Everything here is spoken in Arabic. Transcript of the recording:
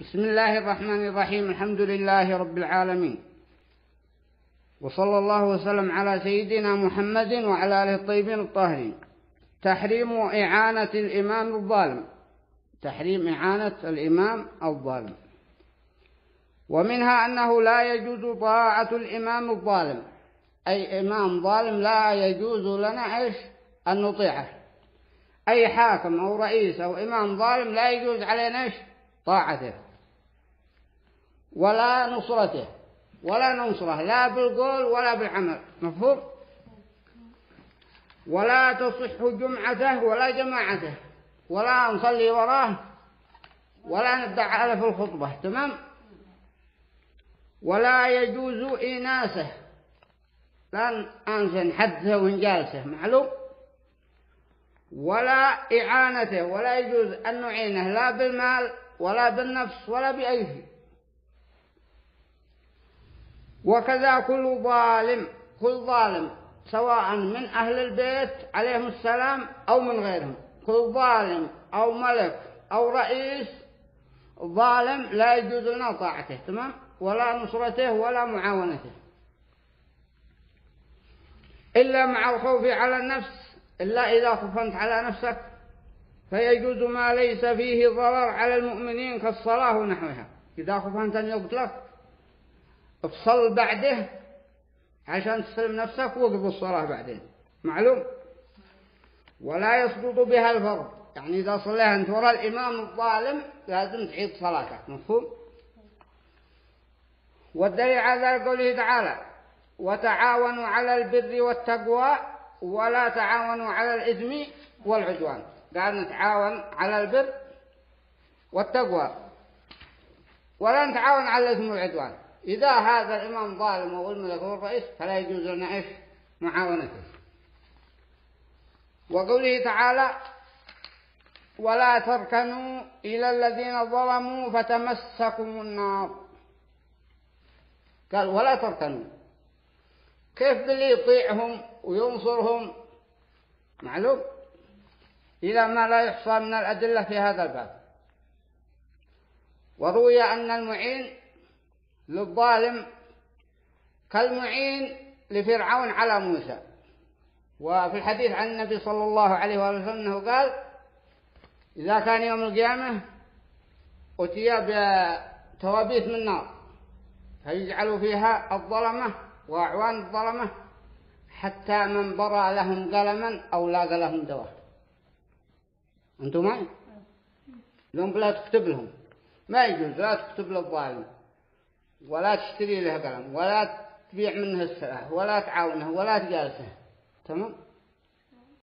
بسم الله الرحمن الرحيم. الحمد لله رب العالمين. وصلى الله وسلم على سيدنا محمد وعلى آله الطيبين الطاهرين. تحريم إعانة الإمام الظالم. تحريم إعانة الإمام الظالم. ومنها أنه لا يجوز طاعة الإمام الظالم. أي إمام ظالم لا يجوز لنا إيش؟ أن نطيعه. أي حاكم أو رئيس أو إمام ظالم لا يجوز علينا إيش؟ طاعته. ولا نصرته ولا ننصره لا بالقول ولا بالعمل مفهوم؟ ولا تصح جمعته ولا جماعته ولا نصلي وراه ولا ندع على في الخطبة تمام؟ ولا يجوز إناسه لا أنسى نحدثه ونجالسه معلوم؟ ولا إعانته ولا يجوز أن نعينه لا بالمال ولا بالنفس ولا بأي شيء. وكذا كل ظالم كل ظالم سواء من أهل البيت عليهم السلام أو من غيرهم. كل ظالم أو ملك أو رئيس ظالم لا يجوز لنا طاعته تمام؟ ولا نصرته ولا معاونته. إلا مع الخوف على النفس إلا إذا خفنت على نفسك فيجوز ما ليس فيه ضرر على المؤمنين كالصلاة ونحوها. إذا خفنت أن يقتلك افصل بعده عشان تسلم نفسك وقض الصلاة بعدين. معلوم؟ ولا يسقط بها الفرض. يعني إذا صليها أنت وراء الإمام الظالم لازم تعيد صلاتك مفهوم؟ والدليل على قوله تعالى وتعاونوا على البر والتقوى ولا تعاونوا على الإثم والعدوان قال نتعاون على البر والتقوى. ولا نتعاون على الإثم والعدوان. إذا هذا الإمام ظالم الملك هو الرئيس فلا يجوز لنا إيش معاونته. وقوله تعالى ولا تركنوا إلى الذين ظلموا فتمسكم النار. قال ولا تركنوا. كيف باللي يطيعهم وينصرهم؟ معلوم؟ إلى ما لا يحصى من الأدلة في هذا الباب. وروي أن المعين للظالم كالمعين لفرعون على موسى. وفي الحديث عن النبي صلى الله عليه وسلم أنه قال إذا كان يوم القيامة أتي بتوابيت من نار فيجعلوا فيها الظلمة وأعوان الظلمة حتى من برى لهم قلما أو لاقى لهم دواء. أنتم معي؟ لهم لا تكتب لهم. ما يجوز لا تكتب للظالم. ولا تشتري له قلم ولا تبيع منه السلاح ولا تعاونه ولا تجالسه. تمام؟